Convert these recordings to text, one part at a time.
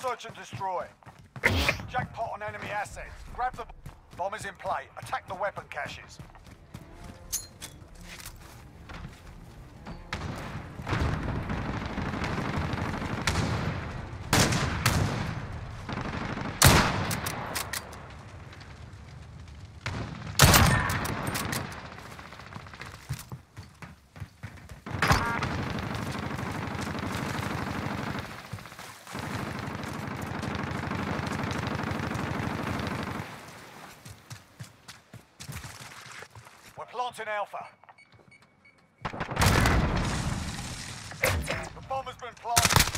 Search and destroy. Jackpot on enemy assets. Grab the bomb is in play. Attack the weapon caches. We're Alpha. The bomb has been planted.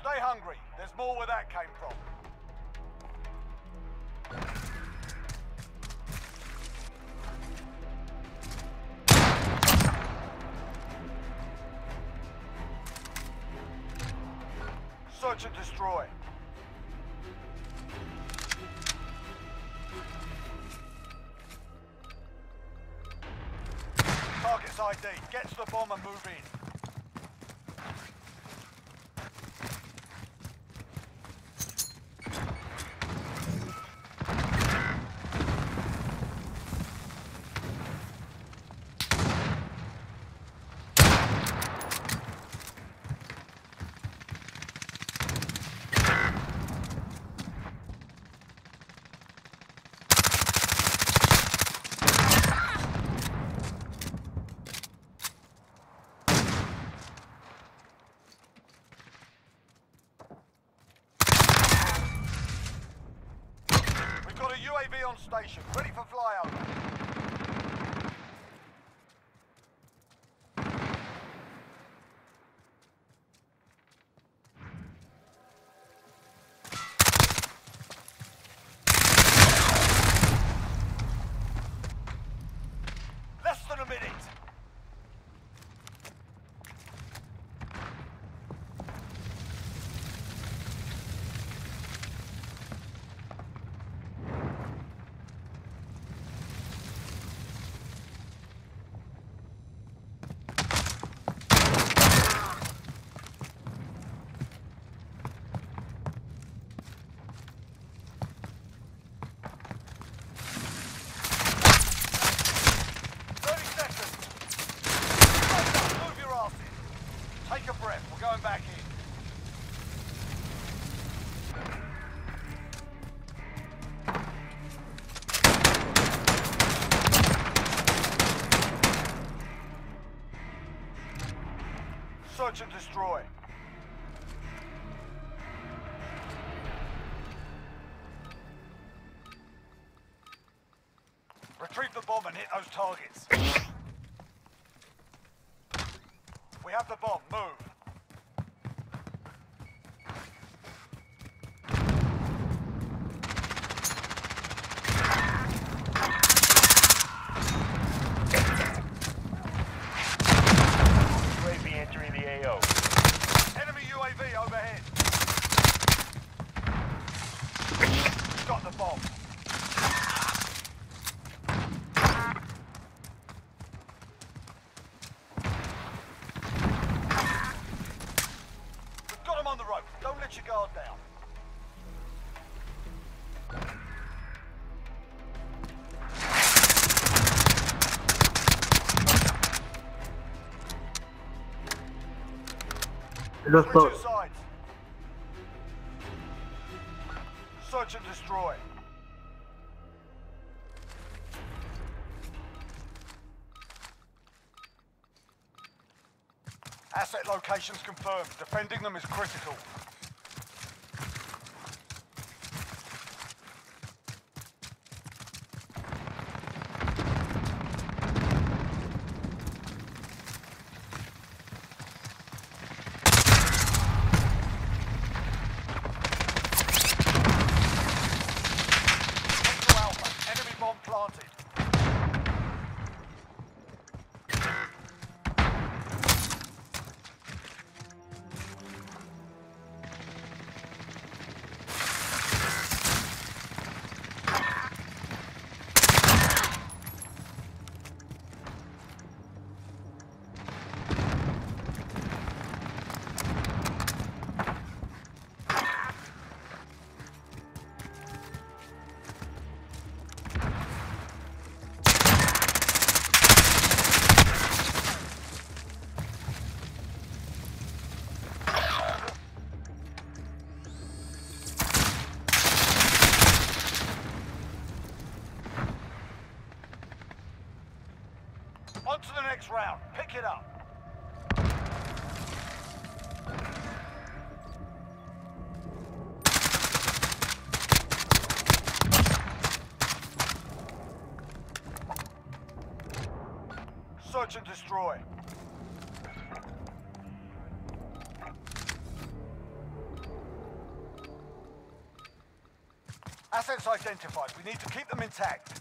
Stay hungry. There's more where that came from. Search and destroy. Target's ID. Get to the bomb and move in. We've got a UAV on station, ready Your sides. Search and destroy. Asset locations confirmed. Defending them is critical. Round. Pick it up. Search and destroy. Assets identified. We need to keep them intact.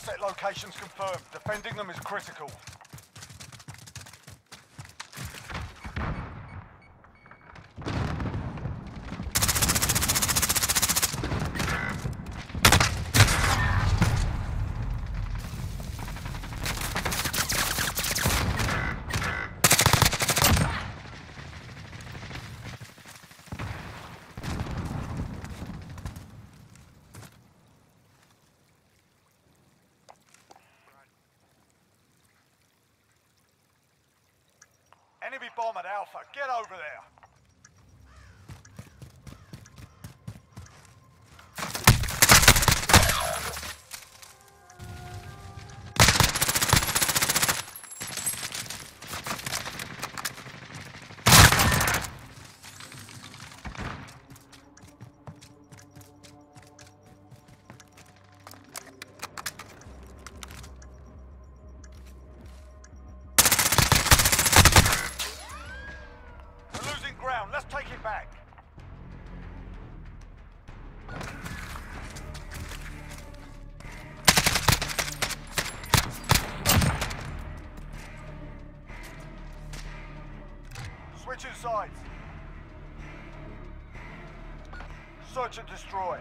Asset locations confirmed. Defending them is critical. Sides. Search and destroy.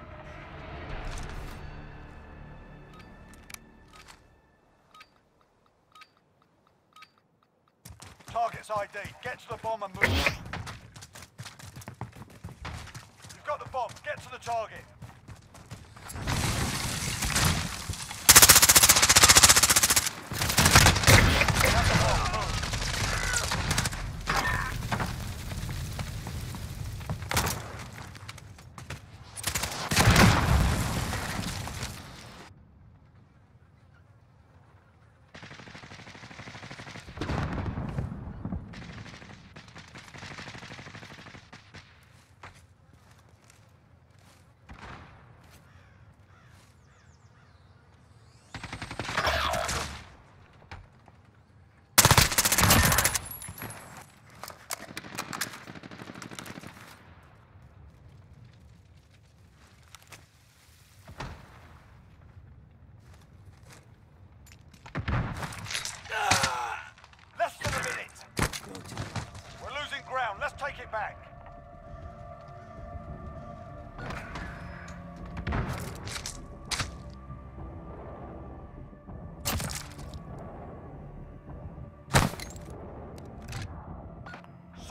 Target's ID. Get to the bomb and move. You've got the bomb. Get to the target.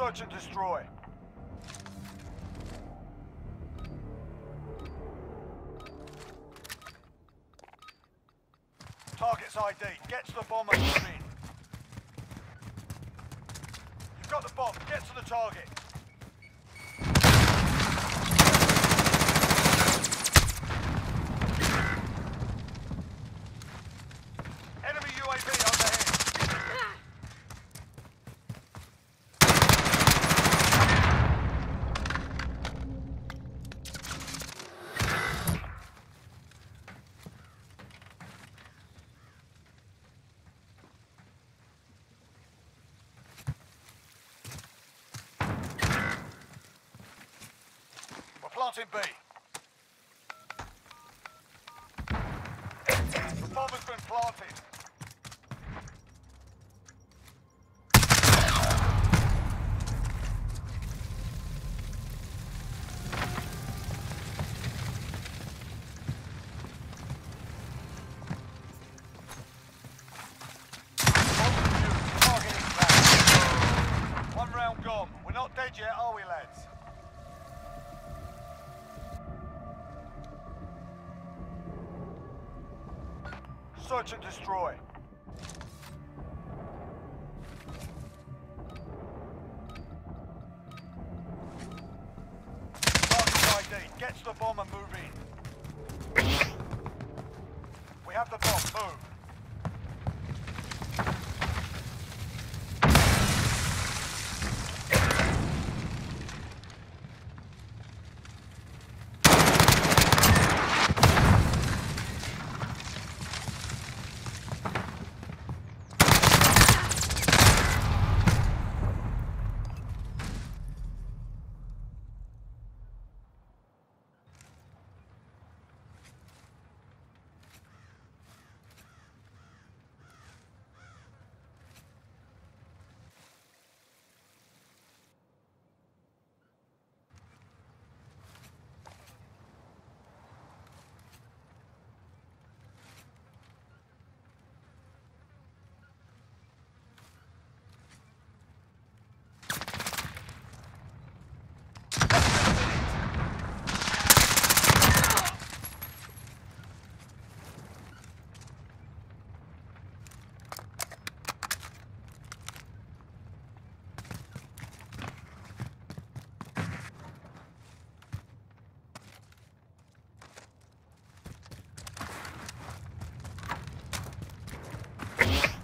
Search and destroy. Target's ID. Get to the bomb and. You've got the bomb. Get to the target. Enemy UAV overhead. Starting B. And destroy. Target ID. Get to the bomb and move in. We have the bomb. Move.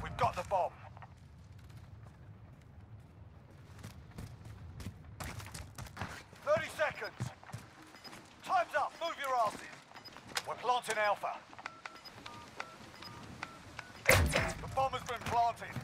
We've got the bomb. Thirty seconds. Time's up. Move your asses. We're planting Alpha. The bomb has been planted.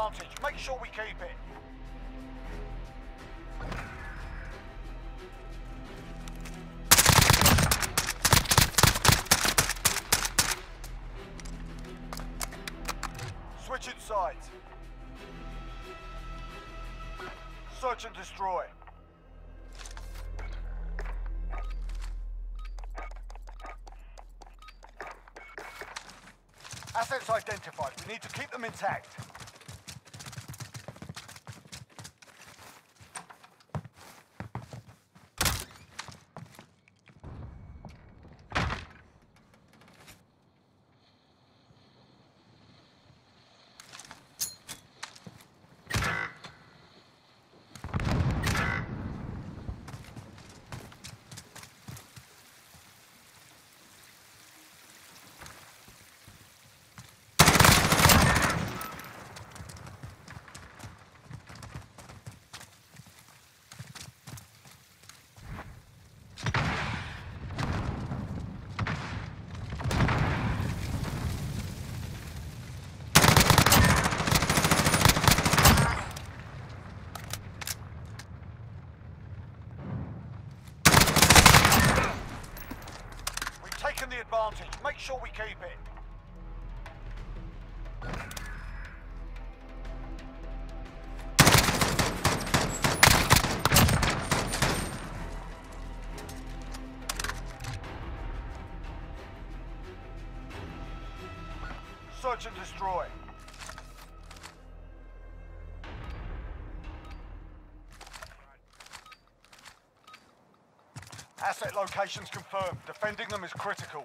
Advantage. Make sure we keep it. Switching sides. Search and destroy. Assets identified. We need to keep them intact. Search and destroy. Asset locations confirmed. Defending them is critical.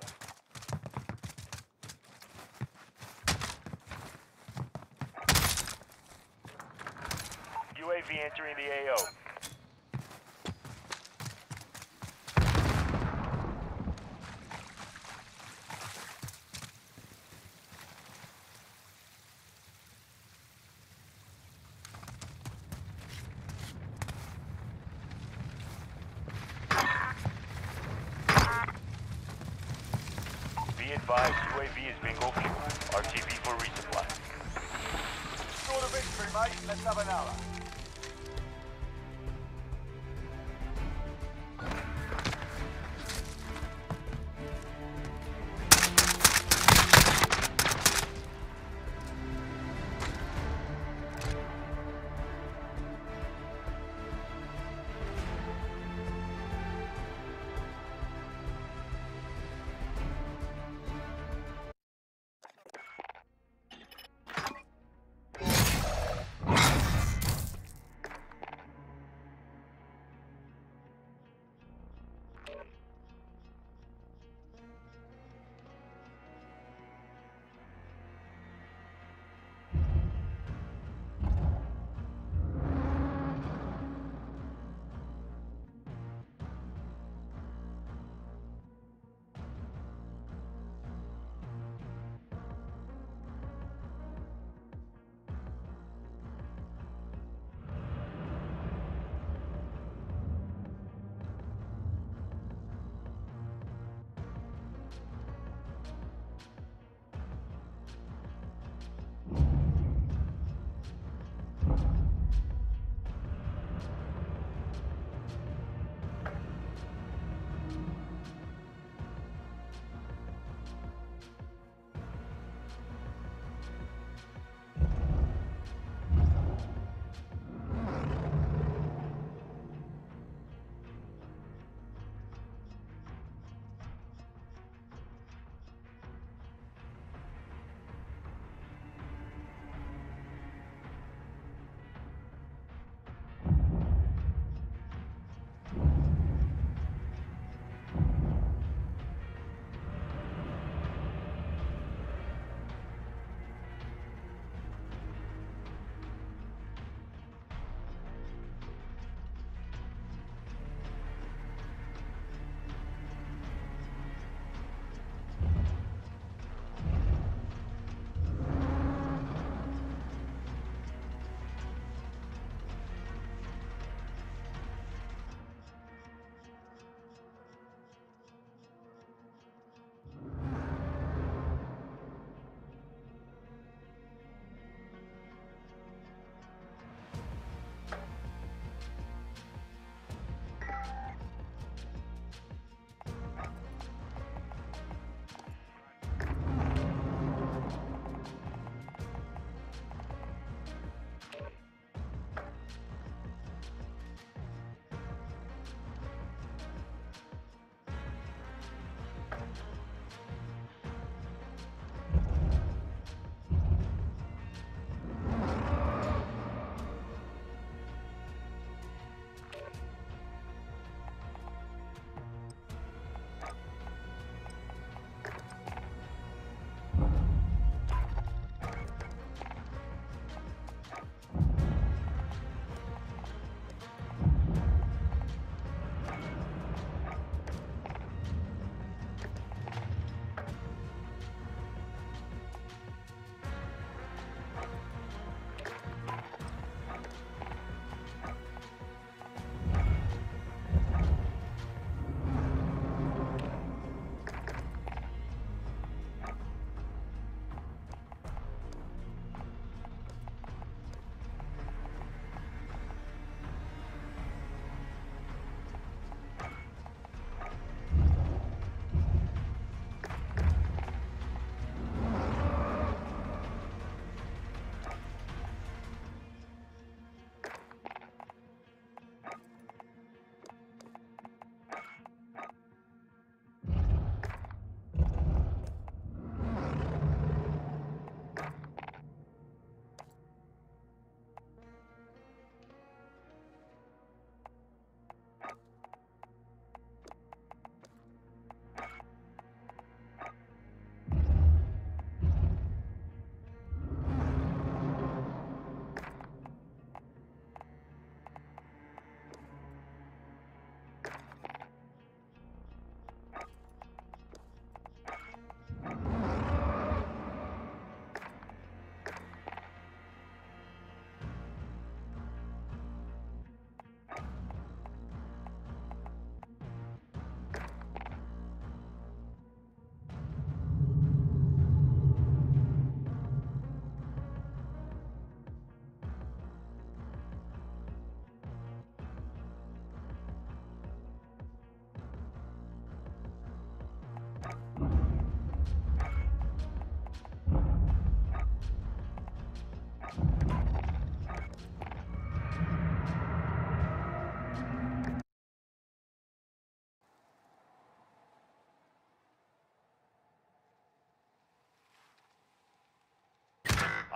UAV entering the AO.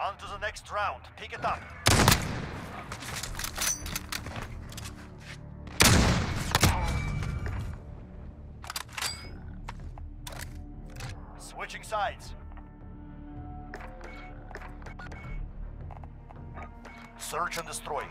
On to the next round. Pick it up. Switching sides. Search and destroy.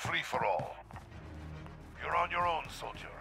Free for all. You're on your own, soldier.